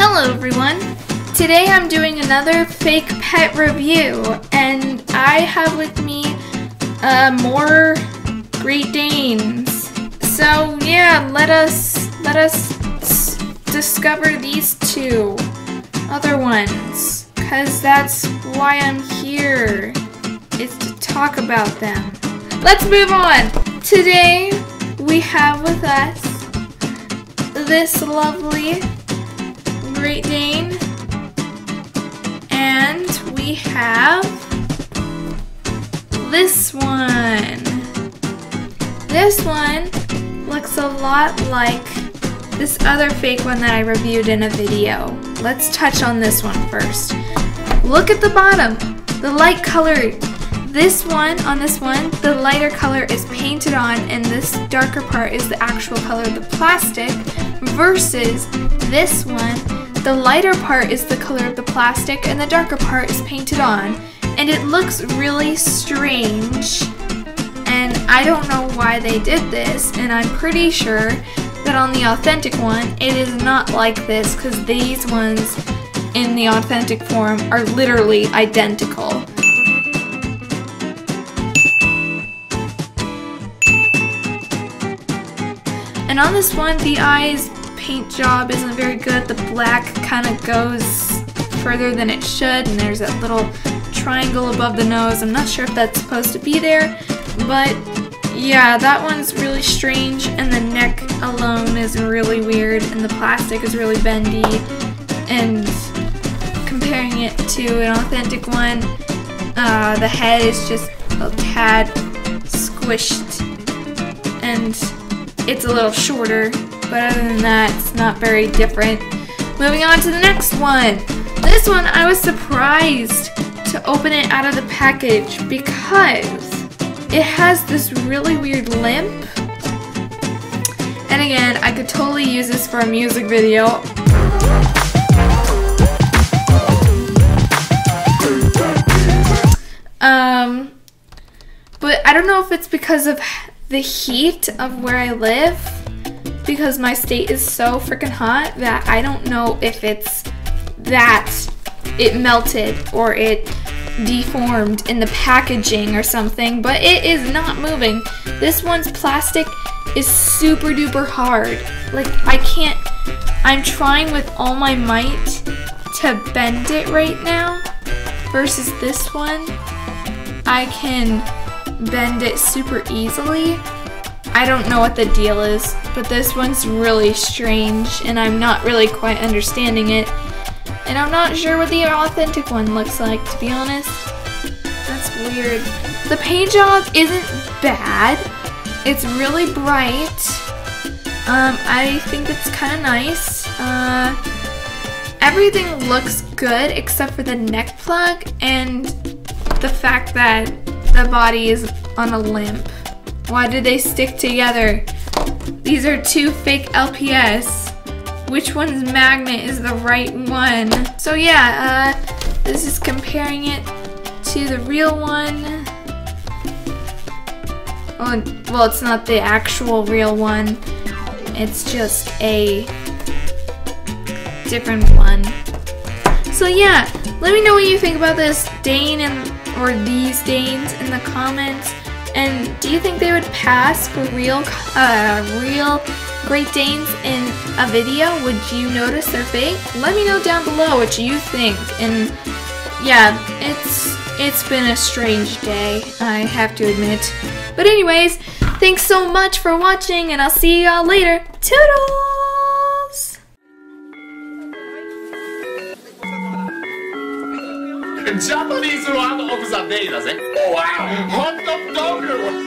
Hello everyone! Today I'm doing another fake pet review and I have with me uh, more Great Danes. So yeah, let us let us discover these two other ones cuz that's why I'm here is to talk about them. Let's move on. Today we have with us this lovely Great Dane. And we have this one. This one looks a lot like this other fake one that I reviewed in a video. Let's touch on this one first. Look at the bottom, the light color. This one, on this one, the lighter color is painted on and this darker part is the actual color of the plastic versus this one the lighter part is the color of the plastic and the darker part is painted on. And it looks really strange. And I don't know why they did this. And I'm pretty sure that on the authentic one, it is not like this because these ones in the authentic form are literally identical. And on this one, the eyes paint job isn't very good. The black kind of goes further than it should, and there's that little triangle above the nose. I'm not sure if that's supposed to be there, but yeah, that one's really strange, and the neck alone is really weird, and the plastic is really bendy, and comparing it to an authentic one, uh, the head is just a tad squished, and it's a little shorter but other than that, it's not very different. Moving on to the next one. This one, I was surprised to open it out of the package because it has this really weird limp. And again, I could totally use this for a music video. Um, but I don't know if it's because of the heat of where I live because my state is so freaking hot that I don't know if it's that it melted or it deformed in the packaging or something, but it is not moving. This one's plastic is super duper hard. Like, I can't, I'm trying with all my might to bend it right now versus this one. I can bend it super easily I don't know what the deal is, but this one's really strange and I'm not really quite understanding it. And I'm not sure what the authentic one looks like, to be honest. That's weird. The paint job isn't bad. It's really bright. Um, I think it's kind of nice. Uh, everything looks good except for the neck plug and the fact that the body is on a limp. Why did they stick together? These are two fake LPS. Which one's magnet is the right one? So yeah, uh, this is comparing it to the real one. Oh, well, it's not the actual real one. It's just a different one. So yeah, let me know what you think about this Dane and or these Danes in the comments. And do you think they would pass for real, uh, real Great Danes in a video? Would you notice they're fake? Let me know down below what you think. And yeah, it's it's been a strange day, I have to admit. But anyways, thanks so much for watching, and I'll see y'all later. Toodles! ジャパニーズワードオブザデイだぜ。おわ、ホットドッグ